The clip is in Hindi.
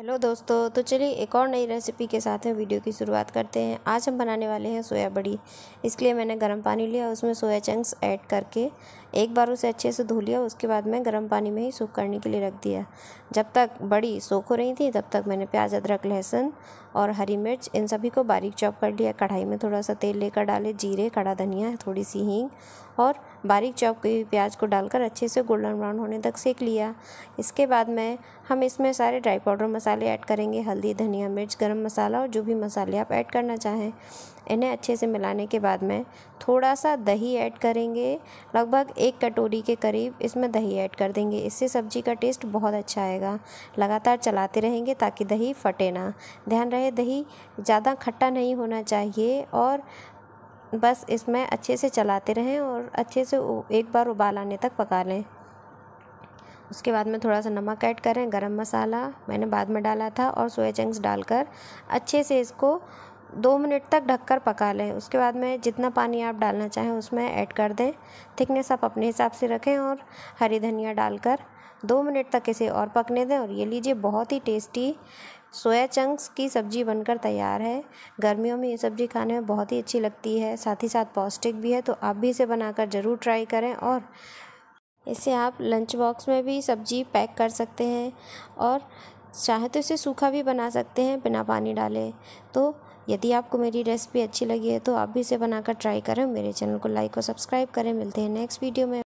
हेलो दोस्तों तो चलिए एक और नई रेसिपी के साथ में वीडियो की शुरुआत करते हैं। आज हम बनाने वाले हैं सोया बड़ी। इसके लिए मैंने गर्म पानी लिया, उसमें सोया चंक्स ऐड करके एक बार उसे अच्छे से धो लिया, उसके बाद मैं गर्म पानी में ही सूख करने के लिए रख दिया। जब तक बड़ी सोख हो रही थी, तब तक मैंने प्याज, अदरक, लहसुन और हरी मिर्च इन सभी को बारीक चॉप कर लिया। कढ़ाई में थोड़ा सा तेल लेकर डाले, जीरे, कड़ा धनिया, थोड़ी सी हींग और बारीक चॉप की हुई प्याज को डालकर अच्छे से गोल्डन ब्राउन होने तक सेक लिया। इसके बाद में हम इसमें सारे ड्राई पाउडर मसाले ऐड करेंगे, हल्दी, धनिया, मिर्च, गरम मसाला और जो भी मसाले आप ऐड करना चाहें। इन्हें अच्छे से मिलाने के बाद में थोड़ा सा दही ऐड करेंगे, लगभग एक कटोरी के करीब इसमें दही ऐड कर देंगे। इससे सब्ज़ी का टेस्ट बहुत अच्छा आएगा। लगातार चलाते रहेंगे ताकि दही फटे ना। ध्यान रहे, दही ज़्यादा खट्टा नहीं होना चाहिए और बस इसमें अच्छे से चलाते रहें और अच्छे से एक बार उबाल आने तक पका लें। उसके बाद में थोड़ा सा नमक ऐड करें, गरम मसाला मैंने बाद में डाला था और सोया चंक्स डालकर अच्छे से इसको दो मिनट तक ढककर पका लें। उसके बाद में जितना पानी आप डालना चाहें उसमें ऐड कर दें। थिकनेस आप अपने हिसाब से रखें और हरी धनिया डालकर दो मिनट तक इसे और पकने दें और ये लीजिए बहुत ही टेस्टी सोया चंक्स की सब्ज़ी बनकर तैयार है। गर्मियों में ये सब्ज़ी खाने में बहुत ही अच्छी लगती है। साथ ही साथ पौष्टिक भी है तो आप भी इसे बनाकर ज़रूर ट्राई करें और इसे आप लंच बॉक्स में भी सब्ज़ी पैक कर सकते हैं और चाहे तो इसे सूखा भी बना सकते हैं बिना पानी डाले। तो यदि आपको मेरी रेसिपी अच्छी लगी है तो आप भी इसे बनाकर ट्राई करें मेरे चैनल को लाइक और सब्सक्राइब करें। मिलते हैं नेक्स्ट वीडियो में।